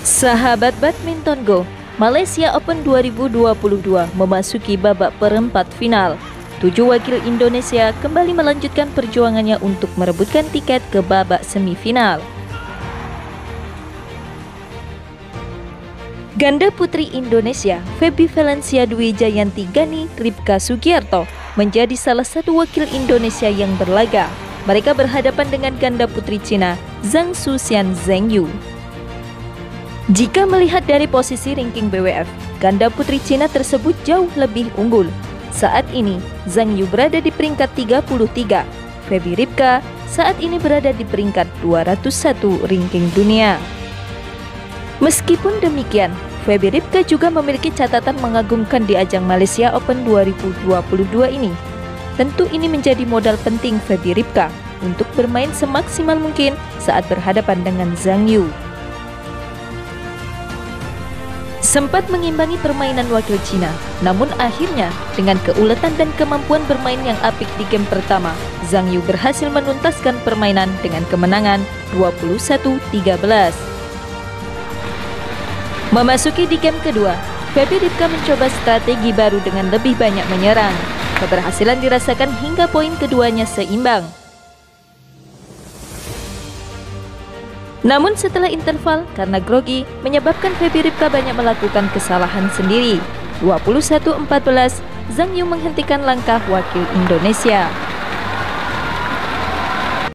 Sahabat Badminton Go, Malaysia Open 2022 memasuki babak perempat final. Tujuh wakil Indonesia kembali melanjutkan perjuangannya untuk merebutkan tiket ke babak semifinal. Ganda putri Indonesia, Feby Valencia Dwi Jayanti Gani Ripka Sugiarto menjadi salah satu wakil Indonesia yang berlaga. Mereka berhadapan dengan ganda putri Cina, Zhang Suxian Zheng Yu. Jika melihat dari posisi ranking BWF, ganda putri Cina tersebut jauh lebih unggul. Saat ini, Zhang Yu berada di peringkat 33. Feby Ripka saat ini berada di peringkat 201 ranking dunia. Meskipun demikian, Feby Ripka juga memiliki catatan mengagumkan di ajang Malaysia Open 2022 ini. Tentu ini menjadi modal penting Feby Ripka untuk bermain semaksimal mungkin saat berhadapan dengan Zhang Yu. Sempat mengimbangi permainan wakil Cina. Namun akhirnya, dengan keuletan dan kemampuan bermain yang apik di game pertama, Zhang Yu berhasil menuntaskan permainan dengan kemenangan 21-13. Memasuki di game kedua, Feby Ripka mencoba strategi baru dengan lebih banyak menyerang. Keberhasilan dirasakan hingga poin keduanya seimbang. Namun setelah interval, karena grogi, menyebabkan Feby Ripka banyak melakukan kesalahan sendiri. 21-14, Zhang Yu menghentikan langkah wakil Indonesia.